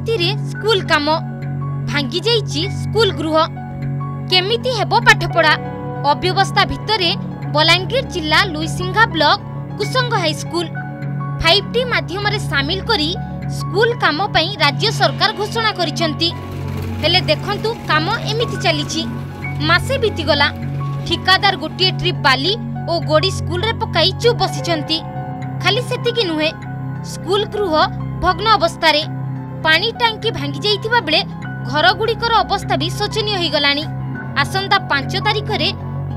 ରାତିରେ ସ୍କୁଲ କାମ ଭାଙ୍ଗିଯାଇଛି ସ୍କୁଲ ଗୃହ କେମିତି ହେବ ପାଠପଢ଼ା ଅବ୍ୟବସ୍ଥା ଭିତରେ ବଲାଙ୍ଗୀର ଜିଲ୍ଲା Loisingha block Kusang high school five T ମାଧ୍ୟମରେ ସାମିଲ କରି ସ୍କୁଲ କାମ ପାଇଁ ରାଜ୍ୟ ସରକାର ଘୋଷଣା କରିଛନ୍ତି ହେଲେ ଦେଖନ୍ତୁ କାମ ଏମିତି ଚାଲିଛି ମାସେ ବିତିଗଲା ଠିକାଦାର ଗୋଟିଏ ଟ୍ରିପ୍ ବାଲି ଓ ଗୋଡ଼ି ସ୍କୁଲରେ ପକାଇ ଚୁପ୍ ବସିଛନ୍ତି ଖାଲି ସେତିକି ନୁହେଁ ସ୍କୁଲ ଗୃହ ଭଗ୍ନ ଅବସ୍ଥାରେ ପାଣି ଟାଙ୍କି ଭାଙ୍ଗି ଯାଇଥିବା ବେଳେ ଘରଗୁଡ଼ିକର ଅବସ୍ଥା ବି ଶୋଚନୀୟ ହୋଇଗଲାଣି ଆସନ୍ତା ପାଞ୍ଚ ତାରିଖରେ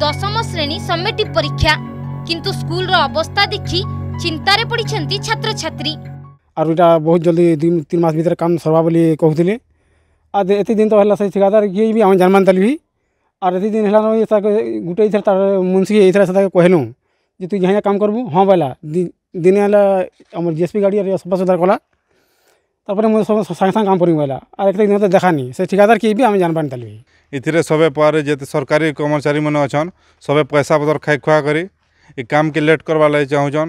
ଦଶମ ଶ୍ରେଣୀ ସମିଟି ପରୀକ୍ଷା କିନ୍ତୁ ସ୍କୁଲର ଅବସ୍ଥା ଦେଖି ଚିନ୍ତାରେ ପଡ଼ିଛନ୍ତି ଛାତ୍ରଛାତ୍ରୀ ଆରୁ ଏଇଟା ବହୁତ ଜଲ୍ଦି ଦୁଇ ତିନି ମାସ ଭିତରେ କାମ ସରିବା ବୋଲି କହୁଥିଲେ আর এত দিন তো হল সেই ঠিকাদার গিয়ে বি আমি জানমান তালি আর এত দিন হল তাকে গোটে এইথর তার মুন্সি এইথর সে তাকে কহিলু যে তুই যাই কাম করবু হ্যাঁ বলা দিনে হল আমার জিএসপি গাড়ি সফা সুতরা কলা তারপরে মু সাংে সাংে কাম করি বলা আর একটা দিন তো দেখানি সে ঠিকাদার কি বি আমি জানবানি তালি এতে সবে পারে যেতে সরকারি কর্মচারী মানে অছন সবে পয়সা পতর খাই খুয়া করে এই কামকে লেট করবার লাগে চাহুছন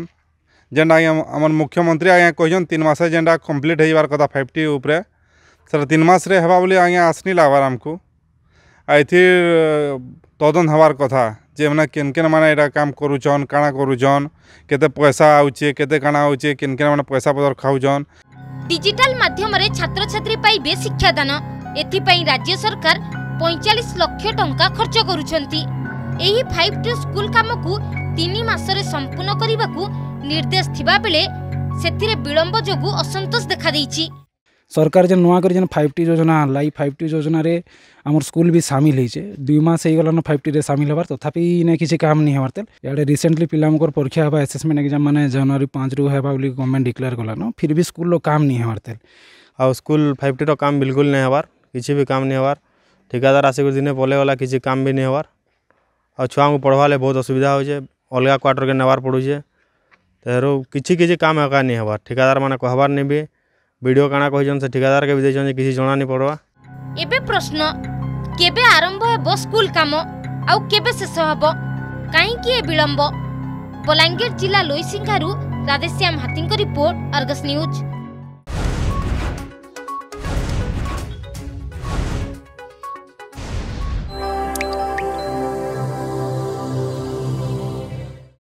যেটা আজ্ঞা আমার মুখ্যমন্ত্রী আজ্ঞা কইছেন তিন মাসে যেটা কমপ্লিট হইবার কথা ফাইভ টি উপরে সেটা তিন মাসরে হবা বলে আজ্ঞা আসনি লাগবার আমকু আর এথির তদন্ত হবার কথা যে মানে কেন কেন মানে এটা কাম করুছন কাଣା করুছন কেতে পয়সা আউছে কেতে কাଣା আউছে কেন কেন মানে পয়সা পতর খাউছন ଡିଜିଟାଲ ମାଧ୍ୟମରେ ଛାତ୍ରଛାତ୍ରୀ ପାଇବେ ଶିକ୍ଷାଦାନ ଏଥିପାଇଁ ରାଜ୍ୟ ସରକାର ପଇଁଚାଳିଶ ଲକ୍ଷ ଟଙ୍କା ଖର୍ଚ୍ଚ କରୁଛନ୍ତି ଏହି ଫାଇଭ୍ ଟି ସ୍କୁଲ କାମକୁ ତିନି ମାସରେ ସମ୍ପୂର୍ଣ୍ଣ କରିବାକୁ ନିର୍ଦ୍ଦେଶ ଥିବାବେଳେ ସେଥିରେ ବିଳମ୍ବ ଯୋଗୁଁ ଅସନ୍ତୋଷ ଦେଖାଦେଇଛି सरकार जेन नुआक जेन फाइव टी योजना आई फाइव टी योजन आम स्कूल भी सामिल होचे दुई मस हो फाइव टी सामिल होवार तथापि तो किसी काम नहीं होवार तेल इे रिसेंटली पिला परीक्षा हाँ एसेसमेंट एक्जाम मैंने जानवर पाँच रू है हो गवर्नमेंट डिक्लेयर कलान फिर भी स्कूल काम नहीं होते तेल स्कूल फाइव टी काम बिलकुल नहीं होवार किसी भी काम नहीं होवार ठिकादार आसिक दिने पलैगला किसी काम भी नहीं होवार आ छुआ पढ़वा बहुत असुविधा अलग क्वाटर के नवार पड़ू तेहरु किसी किसी काम एका नहीं होवार ठिकादार मैंने कहबार नहीं भी ভিডিও কাণা কহিছন সে ঠিকাদারকে বি দেইছন যে কিছু জনা নি পড়বা এবে প্রশ্ন কেবে আরম্ভ হব স্কুল কাম আউ কেবে শেষ হব কাইকি এ বিলম্ব বলাঙ্গীর জেলা লোইসিংহারু রাধেশ্যাম হাতীঙ্ক রিপোর্ট অর্গস নিউজ